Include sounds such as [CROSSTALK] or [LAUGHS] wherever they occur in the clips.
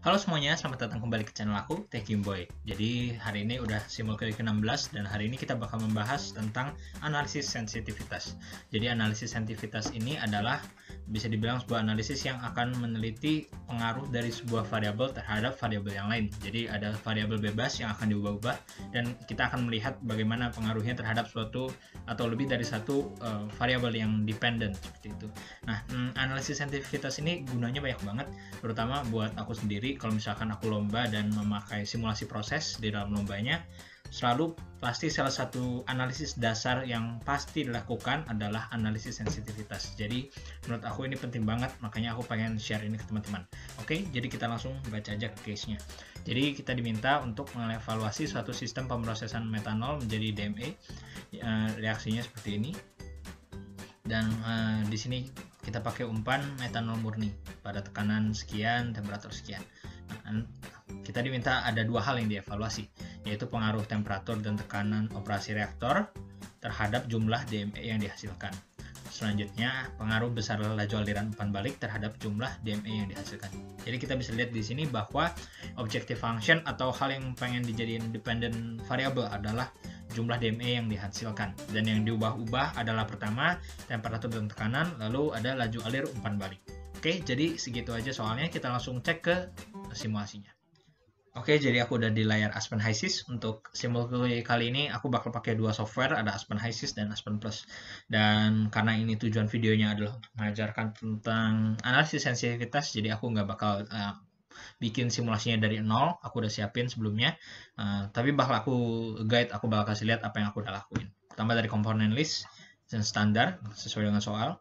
Halo semuanya, selamat datang kembali ke channel aku, Tech Boy. Jadi hari ini udah simulasi ke-16 dan hari ini kita bakal membahas tentang analisis sensitivitas. Jadi analisis sensitivitas ini adalah bisa dibilang sebuah analisis yang akan meneliti pengaruh dari sebuah variabel terhadap variabel yang lain. Jadi ada variabel bebas yang akan diubah-ubah dan kita akan melihat bagaimana pengaruhnya terhadap suatu atau lebih dari satu uh, variabel yang dependent seperti itu. Nah, mm, analisis sensitivitas ini gunanya banyak banget, terutama buat aku sendiri kalau misalkan aku lomba dan memakai simulasi proses di dalam lombanya selalu pasti salah satu analisis dasar yang pasti dilakukan adalah analisis sensitivitas. Jadi menurut aku ini penting banget, makanya aku pengen share ini ke teman-teman. Oke, jadi kita langsung baca aja case-nya. Jadi kita diminta untuk mengevaluasi suatu sistem pemrosesan metanol menjadi DME. Eh, reaksinya seperti ini. Dan uh, di sini kita pakai umpan metanol murni pada tekanan sekian, temperatur sekian. Nah, kita diminta ada dua hal yang dievaluasi, yaitu pengaruh temperatur dan tekanan operasi reaktor terhadap jumlah DME yang dihasilkan. Selanjutnya, pengaruh besar laju aliran umpan balik terhadap jumlah DME yang dihasilkan. Jadi kita bisa lihat di sini bahwa objective function atau hal yang pengen dijadikan dependent variable adalah jumlah DME yang dihasilkan. Dan yang diubah-ubah adalah pertama temperatur dan tekanan, lalu ada laju alir umpan balik. Oke, jadi segitu aja soalnya kita langsung cek ke simulasinya. Oke, jadi aku udah di layar Aspen HiSys. Untuk simulasi kali ini aku bakal pakai dua software, ada Aspen HiSys dan Aspen Plus. Dan karena ini tujuan videonya adalah mengajarkan tentang analisis sensitivitas, jadi aku nggak bakal uh, bikin simulasinya dari nol aku udah siapin sebelumnya uh, tapi bakal aku guide aku bakal kasih lihat apa yang aku udah lakuin pertama dari komponen list dan standar sesuai dengan soal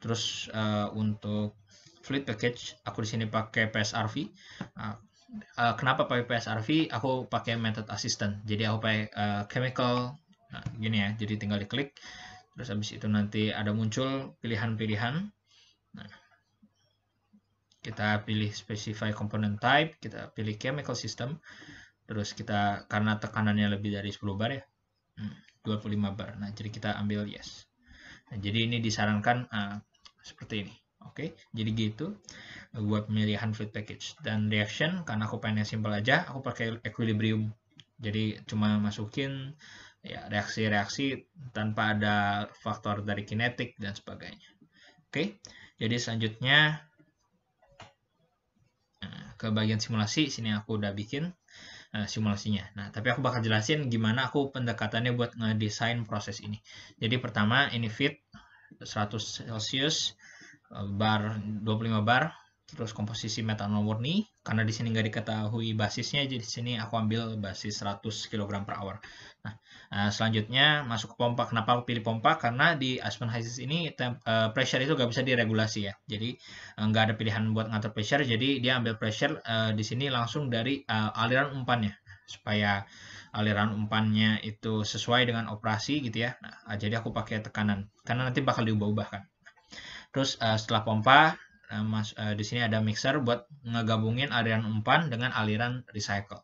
terus uh, untuk fluid package aku di sini pakai PSRV uh, uh, kenapa pakai PSRV aku pakai method assistant. Jadi aku pakai uh, chemical. Nah, gini ya jadi tinggal diklik. Terus habis itu nanti ada muncul pilihan-pilihan. Nah, kita pilih specify component type, kita pilih chemical system, terus kita karena tekanannya lebih dari 10 bar ya, 25 hmm, bar. Nah, jadi kita ambil yes. Nah, jadi ini disarankan uh, seperti ini. Oke, okay? jadi gitu buat pemilihan fluid package dan reaction karena aku pengen yang simple aja, aku pakai equilibrium. Jadi cuma masukin ya reaksi-reaksi tanpa ada faktor dari kinetik dan sebagainya. Oke, okay? jadi selanjutnya ke bagian simulasi sini aku udah bikin uh, simulasinya. Nah, tapi aku bakal jelasin gimana aku pendekatannya buat ngedesain proses ini. Jadi pertama ini fit 100 Celcius eh, bar 25 bar terus komposisi metanol murni karena di sini nggak diketahui basisnya jadi di sini aku ambil basis 100 kg per hour. Nah uh, selanjutnya masuk ke pompa. Kenapa aku pilih pompa? Karena di Aspen Hysis ini temp, uh, pressure itu nggak bisa diregulasi ya. Jadi nggak ada pilihan buat ngatur pressure jadi dia ambil pressure uh, di sini langsung dari uh, aliran umpannya supaya aliran umpannya itu sesuai dengan operasi gitu ya. Nah, jadi aku pakai tekanan. Karena nanti bakal diubah-ubah kan terus uh, setelah pompa Nah, mas, uh, di sini ada mixer buat ngegabungin aliran umpan dengan aliran recycle.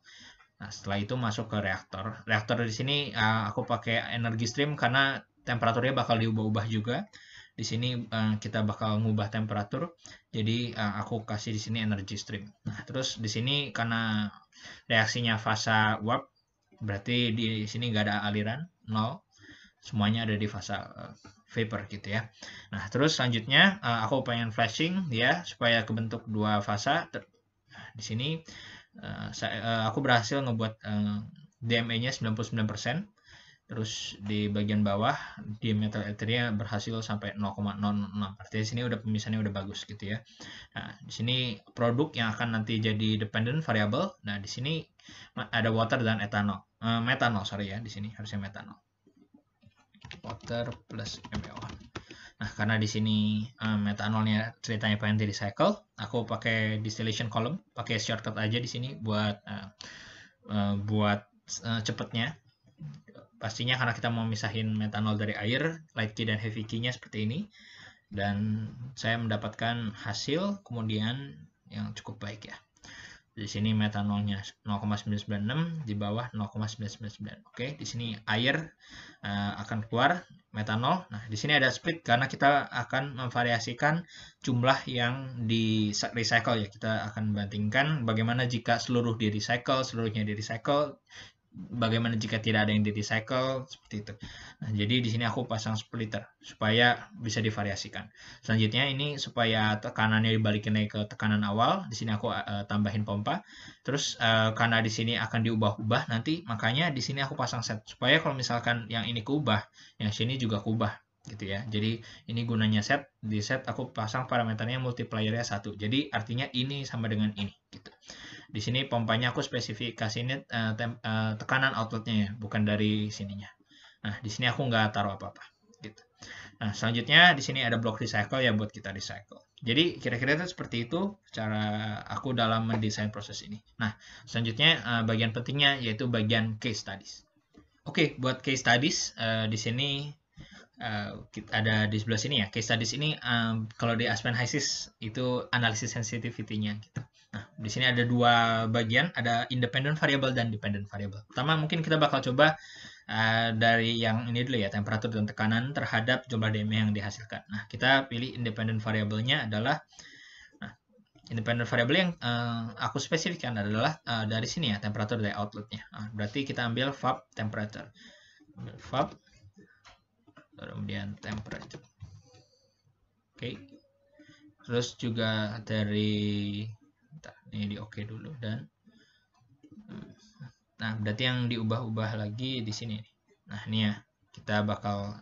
Nah, setelah itu masuk ke reaktor. Reaktor di sini uh, aku pakai energy stream karena temperaturnya bakal diubah-ubah juga. Di sini uh, kita bakal ngubah temperatur. Jadi uh, aku kasih di sini energy stream. Nah, terus di sini karena reaksinya fase warp berarti di sini nggak ada aliran, nol. Semuanya ada di fase uh, vapor gitu ya. Nah, terus selanjutnya uh, aku pengen flashing ya supaya kebentuk dua fase. Nah, di sini uh, uh, aku berhasil ngebuat uh, DME-nya 99%. Terus di bagian bawah di metal ethernya berhasil sampai 0,06. Artinya di sini udah pemisahannya udah bagus gitu ya. Nah, di sini produk yang akan nanti jadi dependent variable. Nah, di sini ada water dan etanol. Uh, metanol sorry ya, di sini harusnya metanol water plus MeO. Nah, karena di sini um, metanolnya ceritanya pengen di recycle, aku pakai distillation column, pakai shortcut aja di sini buat uh, uh, buat uh, cepetnya. Pastinya karena kita mau misahin metanol dari air, light key dan heavy key-nya seperti ini. Dan saya mendapatkan hasil kemudian yang cukup baik ya. Di sini metanolnya 0,996 di bawah 0,999 oke di sini air uh, akan keluar metanol nah di sini ada split karena kita akan memvariasikan jumlah yang di recycle ya. Kita akan bandingkan bagaimana jika seluruh di recycle seluruhnya di recycle bagaimana jika tidak ada yang di recycle seperti itu. Nah, jadi di sini aku pasang splitter supaya bisa divariasikan. Selanjutnya ini supaya tekanannya dibalikin lagi ke tekanan awal. Di sini aku uh, tambahin pompa. Terus uh, karena di sini akan diubah-ubah nanti makanya di sini aku pasang set supaya kalau misalkan yang ini kubah, yang sini juga kubah gitu ya. Jadi ini gunanya set, di set aku pasang parameternya multipliernya satu. Jadi artinya ini sama dengan ini gitu. Di sini pompanya aku spesifikasi ini uh, tem, uh, tekanan outletnya ya, bukan dari sininya. Nah, di sini aku nggak taruh apa-apa. Gitu. Nah, selanjutnya di sini ada blok recycle ya buat kita recycle. Jadi kira-kira itu seperti itu cara aku dalam mendesain proses ini. Nah, selanjutnya uh, bagian pentingnya yaitu bagian case studies. Oke, okay, buat case studies uh, di sini uh, ada di sebelah sini ya. Case studies ini um, kalau di Aspen HISIS itu analisis sensitivity-nya gitu. Nah, di sini ada dua bagian, ada independent variable dan dependent variable. Pertama, mungkin kita bakal coba uh, dari yang ini dulu ya, temperatur dan tekanan terhadap jumlah DME yang dihasilkan. Nah, kita pilih independent variable-nya adalah nah, independent variable yang uh, aku spesifikkan adalah uh, dari sini ya, temperatur dari outletnya. Nah, berarti kita ambil VAP temperature. Ambil VAP, kemudian temperature. Oke. Okay. Terus juga dari ini di oke okay dulu dan nah berarti yang diubah-ubah lagi di sini nah ini ya kita bakal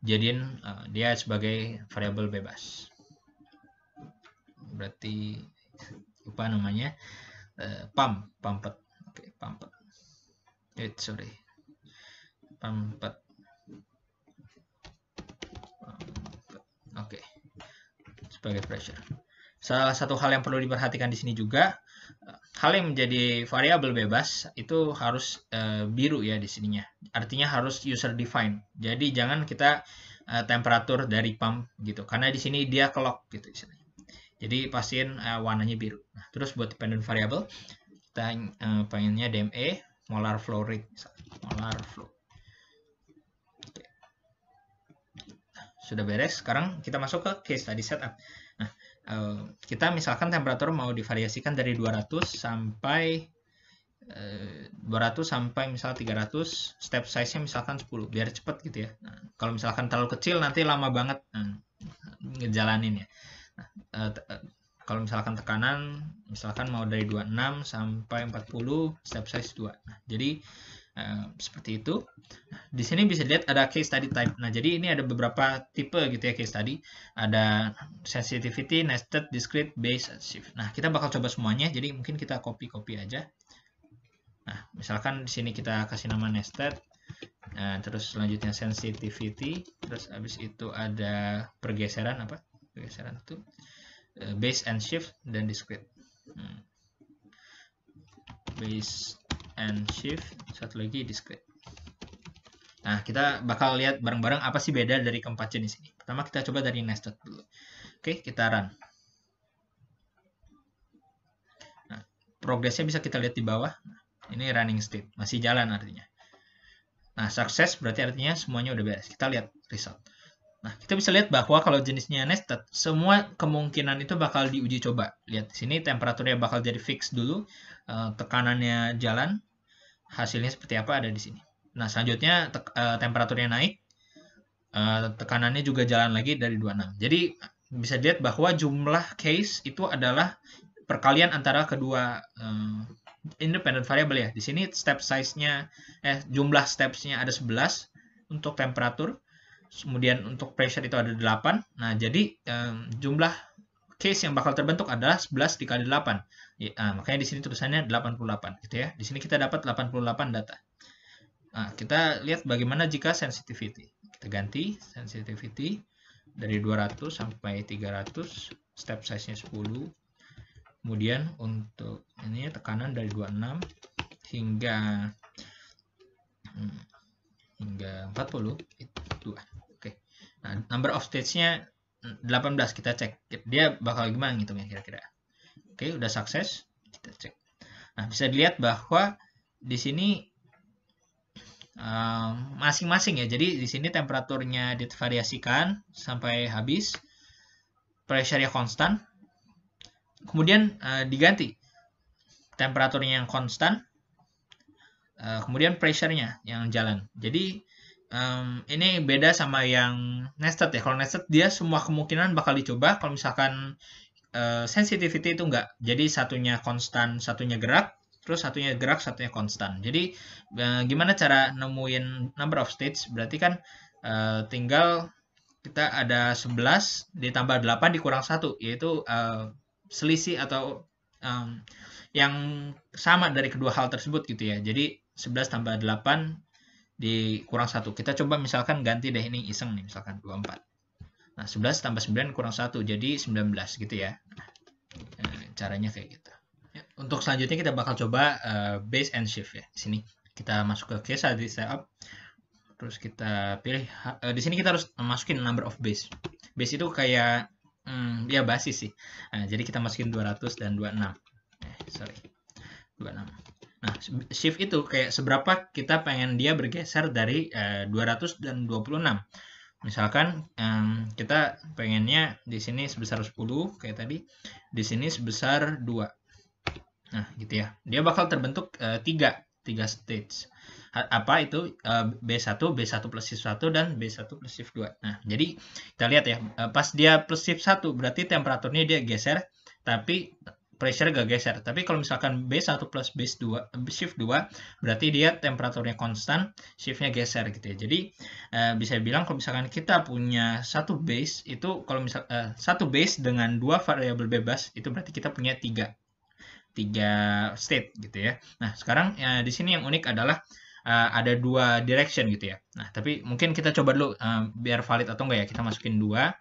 jadiin uh, dia sebagai variabel bebas. Berarti lupa namanya uh, pump pumpet oke okay, pumpet eh, sorry pumpet oke okay. sebagai pressure Salah satu hal yang perlu diperhatikan di sini juga, eh, hal yang menjadi variabel bebas itu harus uh, biru ya di sininya. Artinya harus user define. Jadi jangan kita uh, temperatur dari pump gitu, karena di sini dia clock gitu istilahnya. Jadi pastiin uh, warnanya biru. Nah, terus buat dependent variable kita uh, pengennya DME molar flow rate, molar flow. Sudah beres. Sekarang kita masuk ke case study setup. Eh, kita misalkan temperatur mau divariasikan dari 200 sampai 200 eh, sampai misal 300 step size-nya misalkan 10 biar cepet gitu ya. Nah, kalau misalkan terlalu kecil nanti lama banget nah, ngejalanin ya. Nah, uh, kalau misalkan tekanan misalkan mau dari 26 sampai 40 step size 2 nah, jadi Eh, seperti itu. Di sini bisa dilihat ada case study type. Nah, jadi ini ada beberapa tipe gitu ya case study. Ada sensitivity, nested, discrete, base, shift. Nah, kita bakal coba semuanya. Jadi mungkin kita copy-copy aja. Nah, misalkan di sini kita kasih nama nested. Nah, terus selanjutnya sensitivity. Terus habis itu ada pergeseran apa? Pergeseran itu uh, base and shift dan discrete. Hmm. Base and shift satu lagi discrete. Nah kita bakal lihat bareng-bareng apa sih beda dari keempat jenis ini. Pertama kita coba dari nested dulu. Oke kita run. Nah progresnya bisa kita lihat di bawah. Nah, ini running state. Masih jalan artinya. Nah sukses berarti artinya semuanya udah beres. Kita lihat result. Nah, kita bisa lihat bahwa kalau jenisnya nested, semua kemungkinan itu bakal diuji coba. Lihat di sini temperaturnya bakal jadi fix dulu, eh, tekanannya jalan, hasilnya seperti apa ada di sini. Nah, selanjutnya te uh, temperaturnya naik, uh, tekanannya juga jalan lagi dari 26. Jadi bisa dilihat bahwa jumlah case itu adalah perkalian antara kedua uh, independent variable ya. Di sini step size-nya eh jumlah steps-nya ada 11 untuk temperatur. Kemudian untuk pressure itu ada 8. Nah, jadi um, jumlah case yang bakal terbentuk adalah 11 dikali 8. Ya, nah, makanya di sini tulisannya 88 gitu ya. Di sini kita dapat 88 data. Nah, kita lihat bagaimana jika sensitivity. Kita ganti sensitivity dari 200 sampai 300, step size-nya 10. Kemudian untuk ini tekanan dari 26 hingga hmm, hingga 40 itu 2. Oke. Nah, number of stage-nya 18 kita cek. Dia bakal gimana gitu ya kira-kira. Oke, udah sukses. Kita cek. Nah, bisa dilihat bahwa di sini masing-masing uh, ya. Jadi di sini temperaturnya divariasikan sampai habis, pressure-nya konstan. Kemudian uh, diganti temperaturnya yang konstan, uh, kemudian pressure-nya yang jalan. Jadi um, ini beda sama yang nested ya. Kalau nested dia semua kemungkinan bakal dicoba. Kalau misalkan uh, sensitivity itu enggak. Jadi satunya konstan, satunya gerak, terus satunya gerak, satunya konstan. Jadi uh, gimana cara nemuin number of states? Berarti kan uh, tinggal kita ada 11 ditambah 8 dikurang 1 yaitu uh, selisih atau um, yang sama dari kedua hal tersebut gitu ya. Jadi 11 tambah 8 dikurang 1. Kita coba misalkan ganti deh ini iseng nih, misalkan 24. Nah, 11 tambah 9 kurang 1, jadi 19 gitu ya. Nah, caranya kayak gitu. Ya, untuk selanjutnya kita bakal coba uh, base and shift ya. Di sini kita masuk ke case di setup. Terus kita pilih uh, di sini kita harus masukin number of base. Base itu kayak hmm, ya basis sih. Nah, jadi kita masukin 200 dan 26. Eh, sorry. 26. Nah, shift itu kayak seberapa kita pengen dia bergeser dari eh, 200 dan 26. Misalkan um, kita pengennya di sini sebesar 10 kayak tadi, di sini sebesar 2. Nah, gitu ya. Dia bakal terbentuk uh, 3, 3 stage. Apa itu uh, B1, B1 plus shift 1 dan B1 plus shift 2. Nah, jadi kita lihat ya, uh, pas dia plus shift 1 berarti temperaturnya dia geser, tapi pressure gak geser. Tapi kalau misalkan B1 plus base 2, shift 2, berarti dia temperaturnya konstan, shiftnya geser gitu ya. Jadi uh, bisa bilang kalau misalkan kita punya satu base itu kalau misal uh, satu base dengan dua variabel bebas itu berarti kita punya tiga tiga state gitu ya. Nah sekarang uh, di sini yang unik adalah uh, ada dua direction gitu ya. Nah tapi mungkin kita coba dulu uh, biar valid atau enggak ya kita masukin dua.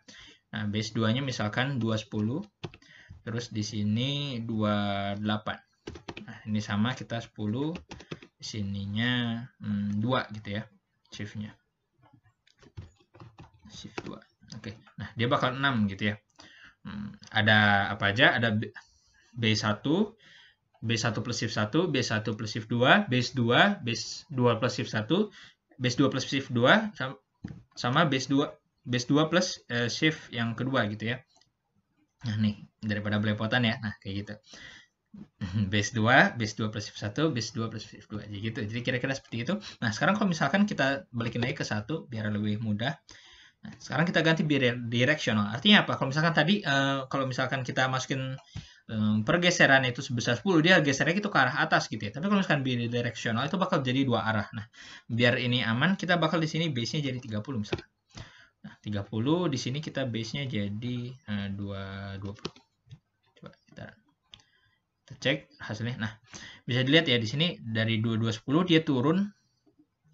Nah base 2 nya misalkan 210 terus di sini 28 nah ini sama kita 10 di sininya hmm, 2 gitu ya shiftnya. Shift 2 oke nah dia bakal 6 gitu ya. Hmm, ada apa aja? Ada B1 B1 plus shift 1 B1 plus shift 2 base 2 base 2 plus shift 1 base 2 plus shift 2 sama base 2 base 2 plus uh, shift yang kedua gitu ya. Nah nih, daripada belepotan ya. Nah, kayak gitu. [LAUGHS] Base 2, base 2 plus shift 1, base 2 plus shift 2. Jadi gitu. Jadi kira-kira seperti itu. Nah, sekarang kalau misalkan kita balikin lagi ke 1 biar lebih mudah. Nah, sekarang kita ganti directional. Artinya apa? Kalau misalkan tadi uh, kalau misalkan kita masukin um, pergeseran itu sebesar 10, dia gesernya itu ke arah atas gitu ya. Tapi kalau misalkan bidirectional itu bakal jadi dua arah. Nah, biar ini aman, kita bakal di sini base-nya jadi 30 misalkan. Nah, 30 di sini kita base-nya jadi uh, 2 20. Kita cek hasilnya. Nah, bisa dilihat ya di sini dari 2210 dia turun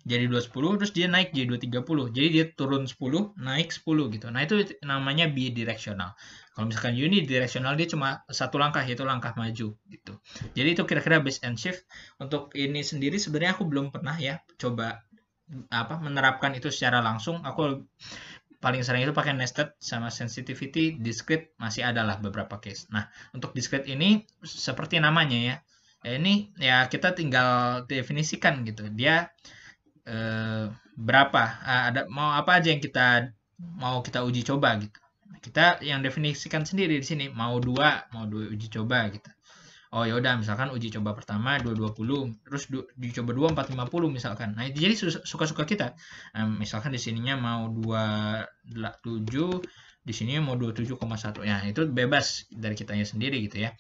jadi 210 terus dia naik jadi 230. Jadi dia turun 10, naik 10 gitu. Nah, itu namanya bidirectional. Kalau misalkan unidirectional dia cuma satu langkah yaitu langkah maju gitu. Jadi itu kira-kira base and shift. Untuk ini sendiri sebenarnya aku belum pernah ya coba apa menerapkan itu secara langsung. Aku paling sering itu pakai nested sama sensitivity discrete masih ada lah beberapa case. Nah, untuk discrete ini seperti namanya ya. ya ini ya kita tinggal definisikan gitu. Dia eh, berapa eh, ada mau apa aja yang kita mau kita uji coba gitu. Kita yang definisikan sendiri di sini mau dua, mau dua uji coba gitu oh ya udah misalkan uji coba pertama 220 terus uji coba 2 450 misalkan. Nah jadi suka-suka kita. Um, misalkan di sininya mau 27 di sini mau 27,1 ya itu bebas dari kitanya sendiri gitu ya.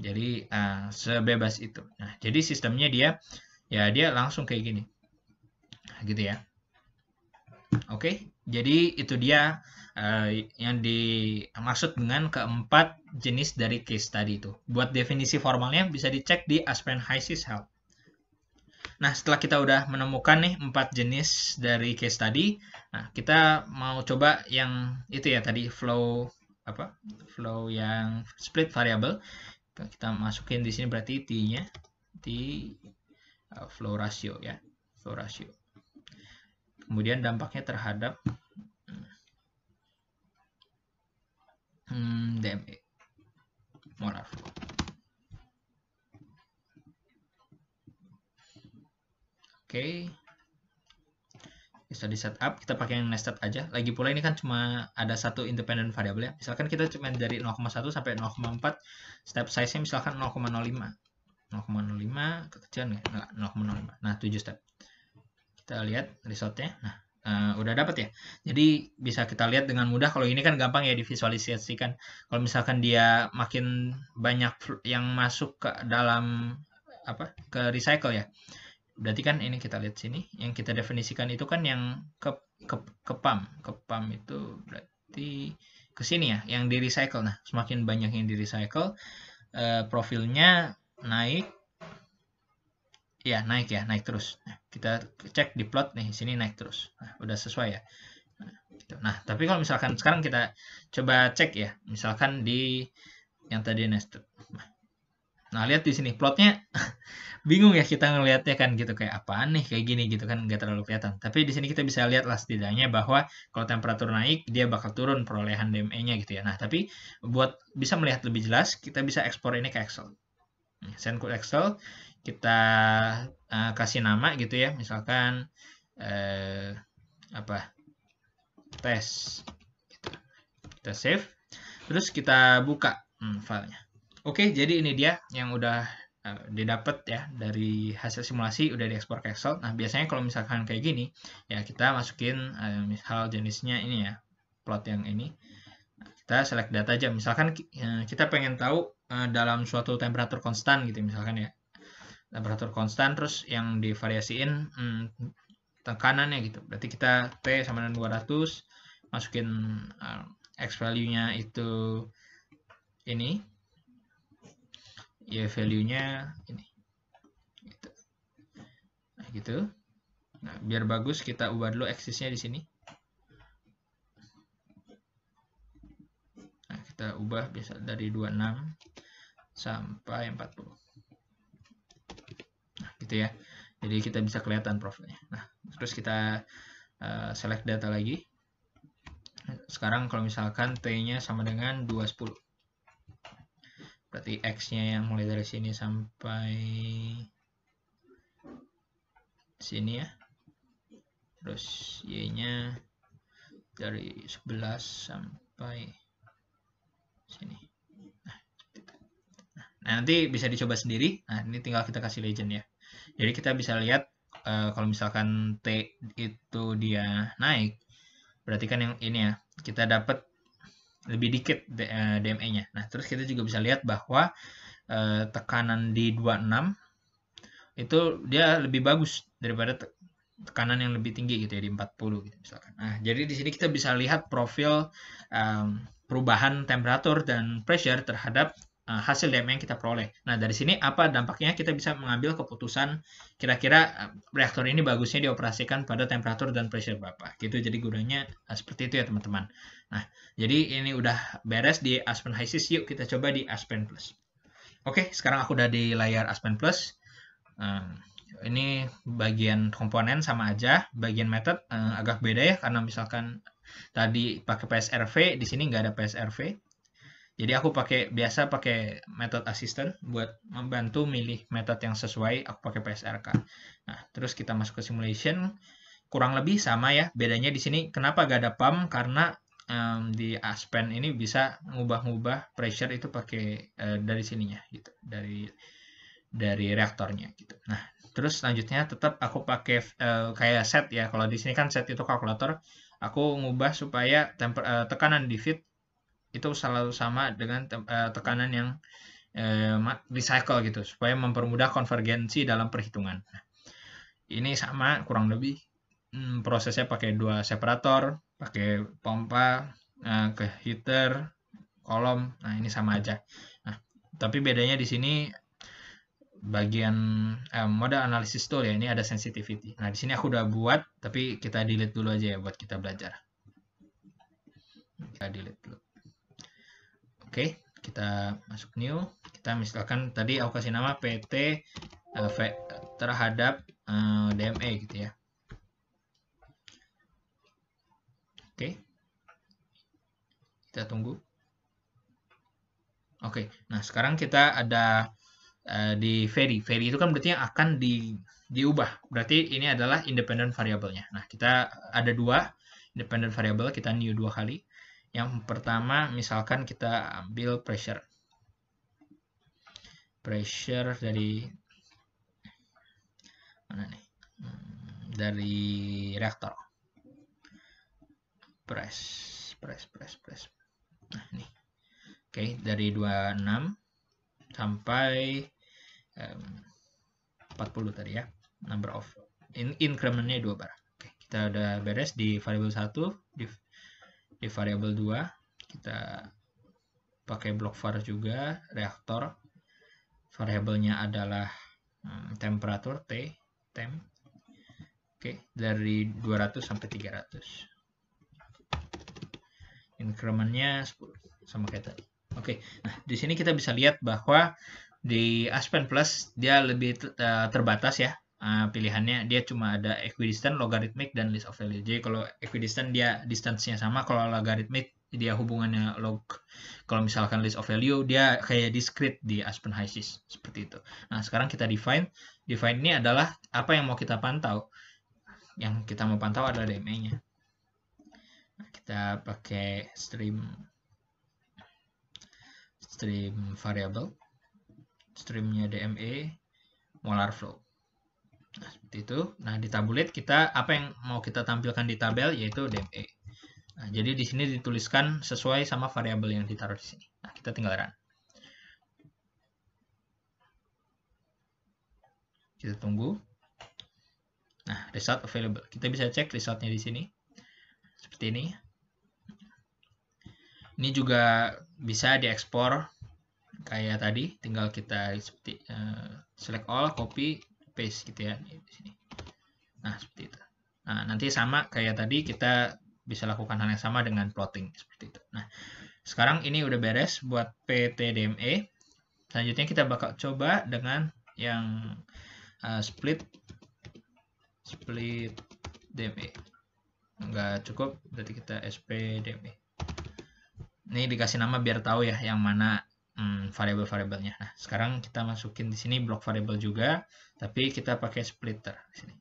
Jadi uh, sebebas itu. Nah jadi sistemnya dia ya dia langsung kayak gini. Gitu ya. Oke jadi itu dia uh, yang dimaksud dengan keempat jenis dari case tadi itu. Buat definisi formalnya bisa dicek di Aspen HiSys Help. Nah, setelah kita udah menemukan nih empat jenis dari case tadi, nah kita mau coba yang itu ya tadi flow apa? Flow yang split variable. Kita masukin di sini berarti t-nya t uh, flow ratio ya, flow ratio. Kemudian dampaknya terhadap hmm, DME molar. Oke. Bisa di setup, kita pakai yang nested aja. Lagi pula ini kan cuma ada satu independent variable ya. Misalkan kita cuma dari 0,1 sampai 0,4, step size-nya misalkan 0,05. 0,05 kekecilan ya? Enggak, 0,05. Nah, 7 step. Kita lihat resultnya. Nah, uh, udah dapat ya. Jadi bisa kita lihat dengan mudah. Kalau ini kan gampang ya divisualisasikan. Kalau misalkan dia makin banyak yang masuk ke dalam apa ke recycle ya berarti kan ini kita lihat sini yang kita definisikan itu kan yang ke ke ke pam ke pam itu berarti ke sini ya yang di recycle nah semakin banyak yang di recycle eh, profilnya naik ya naik ya naik terus nah, kita cek di plot nih sini naik terus nah, udah sesuai ya nah, gitu. nah tapi kalau misalkan sekarang kita coba cek ya misalkan di yang tadi nested nah, Nah, lihat di sini plotnya [LAUGHS] bingung ya kita ngelihatnya kan gitu kayak apaan nih kayak gini gitu kan nggak terlalu kelihatan. Tapi di sini kita bisa lihat lah setidaknya bahwa kalau temperatur naik dia bakal turun perolehan DME-nya gitu ya. Nah, tapi buat bisa melihat lebih jelas kita bisa ekspor ini ke Excel. Send ke Excel kita uh, kasih nama gitu ya, misalkan uh, apa tes kita save terus kita buka hmm, filenya Oke, jadi ini dia yang udah uh, didapat ya dari hasil simulasi udah diekspor ke Excel. Nah, biasanya kalau misalkan kayak gini, ya kita masukin uh, misal jenisnya ini ya, plot yang ini. Kita select data aja. Misalkan kita pengen tahu dalam suatu temperatur konstan gitu misalkan ya. Temperatur konstan terus yang divariasiin hmm, tekanannya gitu. Berarti kita T sama dengan 200 masukin uh, X value-nya itu ini ya value-nya ini gitu. nah gitu nah biar bagus kita ubah dulu axis-nya di sini nah kita ubah bisa dari 26 sampai 40 nah gitu ya. Jadi kita bisa kelihatan profilnya. Nah terus kita uh, select data lagi. Sekarang kalau misalkan T-nya sama dengan 210 berarti X-nya yang mulai dari sini sampai sini ya. Terus Y-nya dari 11 sampai sini. Nah, nah nanti bisa dicoba sendiri. Nah ini tinggal kita kasih legend ya jadi kita bisa lihat uh, kalau misalkan T itu dia naik berarti kan yang ini ya kita dapat lebih dikit DME-nya. Eh, nah, terus kita juga bisa lihat bahwa eh, tekanan di 26 itu dia lebih bagus daripada te tekanan yang lebih tinggi gitu ya di 40 gitu misalkan. Nah, jadi di sini kita bisa lihat profil um, perubahan temperatur dan pressure terhadap hasil DME yang kita peroleh. Nah, dari sini apa dampaknya? Kita bisa mengambil keputusan kira-kira uh, reaktor ini bagusnya dioperasikan pada temperatur dan pressure berapa. Gitu, jadi gunanya uh, seperti itu ya teman-teman. Nah, jadi ini udah beres di Aspen HiSys. Yuk kita coba di Aspen Plus. Oke, sekarang aku udah di layar Aspen Plus. Um, ini bagian komponen sama aja, bagian method uh, agak beda ya karena misalkan tadi pakai PSRV, di sini nggak ada PSRV. Jadi aku pakai biasa pakai method assistant buat membantu milih method yang sesuai. Aku pakai PSRK. Nah, terus kita masuk ke simulation. Kurang lebih sama ya. Bedanya di sini kenapa gak ada pump? Karena um, di Aspen ini bisa ngubah-ngubah pressure itu pakai uh, dari sininya gitu. Dari dari reaktornya gitu. Nah, terus selanjutnya tetap aku pakai uh, kayak set ya. Kalau di sini kan set itu kalkulator. Aku ngubah supaya temper, uh, tekanan di feed itu selalu sama dengan uh, tekanan yang uh, recycle gitu supaya mempermudah konvergensi dalam perhitungan. Nah, ini sama kurang lebih hmm, prosesnya pakai dua separator, pakai pompa uh, ke heater, kolom. Nah, ini sama aja. Nah, tapi bedanya di sini bagian eh, mode analisis tool ya ini ada sensitivity. Nah, di sini aku udah buat tapi kita delete dulu aja ya buat kita belajar. Kita delete dulu. Oke, kita masuk new. Kita misalkan tadi aku kasih nama PT uh, eh, terhadap uh, eh, DME gitu ya. Oke. Kita tunggu. Oke, nah sekarang kita ada uh, di vary. Vary itu kan berarti yang akan di diubah. Berarti ini adalah independent variabelnya. Nah, kita ada dua independent variable, kita new dua kali. Yang pertama, misalkan kita ambil pressure. Pressure dari mana nih? Hmm, dari reaktor. Press, press, press, press. Nah, ini. Oke, dari 26 sampai um, 40 tadi ya. Number of in incrementnya 2 bar. Oke, kita udah beres di variable 1, di, di variable 2 kita pakai block var juga, reaktor. Variabelnya adalah um, temperatur T tem oke dari 200 sampai 300 incrementnya 10 sama kayak tadi. Oke nah di sini kita bisa lihat bahwa di Aspen Plus dia lebih uh, terbatas ya uh, pilihannya dia cuma ada equidistant, logarithmic dan list of value. Jadi kalau equidistant dia distance-nya sama, kalau logarithmic dia hubungannya log. Kalau misalkan list of value dia kayak discrete di Aspen HYSYS seperti itu. Nah, sekarang kita define. Define ini adalah apa yang mau kita pantau. Yang kita mau pantau adalah DME-nya. Nah, kita pakai stream stream variable. Streamnya DME molar flow. Nah, seperti itu. Nah, di tabulate kita apa yang mau kita tampilkan di tabel yaitu DME. Nah, jadi di sini dituliskan sesuai sama variabel yang ditaruh di sini. Nah, kita tinggal run. Kita tunggu. Nah, result available. Kita bisa cek resultnya di sini. Seperti ini. Ini juga bisa diekspor kayak tadi. Tinggal kita seperti uh, select all, copy, paste gitu ya di sini. Nah, seperti itu. Nah, nanti sama kayak tadi kita bisa lakukan hal yang sama dengan plotting seperti itu. Nah, sekarang ini udah beres buat PTDME. Selanjutnya kita bakal coba dengan yang uh, split split DME. Enggak cukup, berarti kita SPDME. Ini dikasih nama biar tahu ya yang mana hmm, variabel-variabelnya. Nah, sekarang kita masukin di sini blok variabel juga, tapi kita pakai splitter di sini.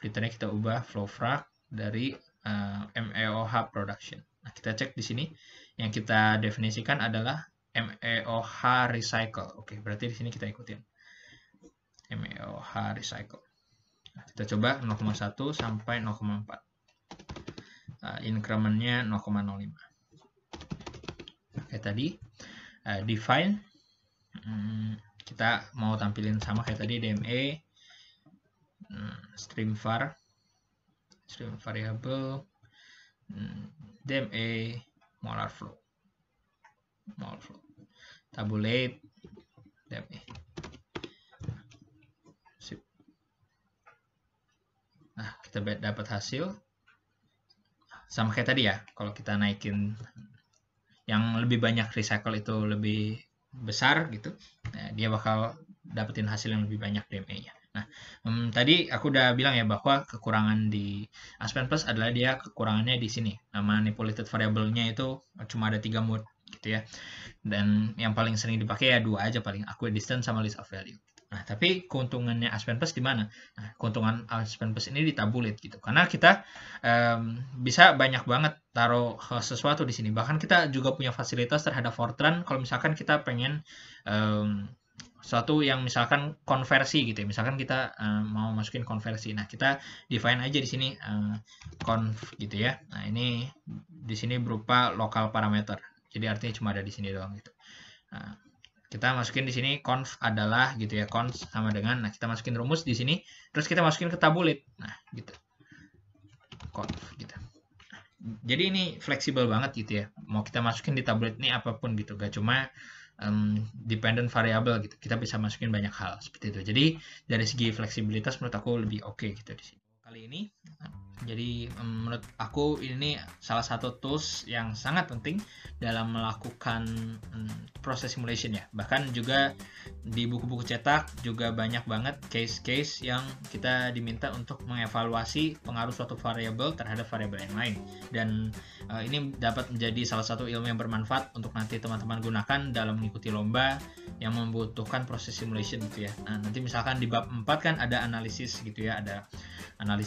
Splitternya kita ubah flow frag dari uh, eh, MEOH production. Nah, kita cek di sini yang kita definisikan adalah MEOH recycle. Oke, berarti di sini kita ikutin. MEOH recycle. Nah, kita coba 0,1 sampai 0,4. Uh, incrementnya 0,05. Kayak tadi, uh, define. Hmm, kita mau tampilin sama kayak tadi DME, hmm, stream var, stream variable hmm, DMA molar flow molar flow tabulate DMA Sip. nah kita dapat hasil sama kayak tadi ya kalau kita naikin yang lebih banyak recycle itu lebih besar gitu nah, dia bakal dapetin hasil yang lebih banyak DMA nya Nah, um, tadi aku udah bilang ya bahwa kekurangan di Aspen Plus adalah dia kekurangannya di sini. Nah, manipulated variable-nya itu cuma ada tiga mode gitu ya. Dan yang paling sering dipakai ya dua aja paling, distance sama list of value. Nah, tapi keuntungannya Aspen Plus di mana? Nah, keuntungan Aspen Plus ini di tabulate gitu. Karena kita um, bisa banyak banget taruh sesuatu di sini. Bahkan kita juga punya fasilitas terhadap Fortran kalau misalkan kita pengen um, suatu yang misalkan konversi gitu ya. Misalkan kita uh, mau masukin konversi. Nah, kita define aja di sini uh, conv gitu ya. Nah, ini di sini berupa lokal parameter. Jadi artinya cuma ada di sini doang gitu. Nah, kita masukin di sini conv adalah gitu ya. conv sama dengan nah kita masukin rumus di sini terus kita masukin ke tabulate. Nah, gitu. conv gitu. Jadi ini fleksibel banget gitu ya. Mau kita masukin di tablet ini apa pun gitu. Gak cuma um, dependent variable gitu. Kita bisa masukin banyak hal seperti itu. Jadi dari segi fleksibilitas menurut aku lebih oke okay gitu di sini. Kali ini jadi menurut aku ini salah satu tools yang sangat penting dalam melakukan proses simulation ya. Bahkan juga di buku-buku cetak juga banyak banget case-case yang kita diminta untuk mengevaluasi pengaruh suatu variabel terhadap variabel yang lain. Dan uh, ini dapat menjadi salah satu ilmu yang bermanfaat untuk nanti teman-teman gunakan dalam mengikuti lomba yang membutuhkan proses simulation gitu ya. Nah, nanti misalkan di bab 4 kan ada analisis gitu ya, ada analisis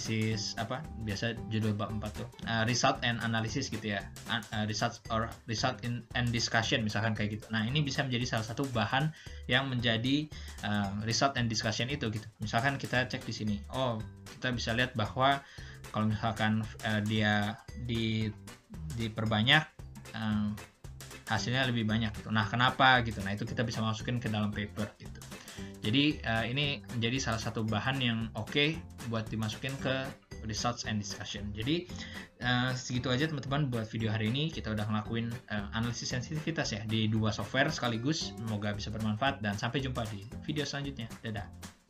apa? Biasa judul bab 4 tuh. Uh, result and analysis gitu ya. Uh, result or result in and discussion misalkan kayak gitu. Nah, ini bisa menjadi salah satu bahan yang menjadi uh, result and discussion itu gitu. Misalkan kita cek di sini. Oh, kita bisa lihat bahwa kalau misalkan uh, dia di diperbanyak uh, hasilnya lebih banyak gitu. Nah, kenapa gitu? Nah, itu kita bisa masukin ke dalam paper gitu. Jadi uh, ini menjadi salah satu bahan yang oke okay buat dimasukin ke results and discussion. Jadi uh, segitu aja teman-teman buat video hari ini. Kita udah ngelakuin uh, analisis sensitivitas ya di dua software sekaligus. Semoga bisa bermanfaat dan sampai jumpa di video selanjutnya. Dadah.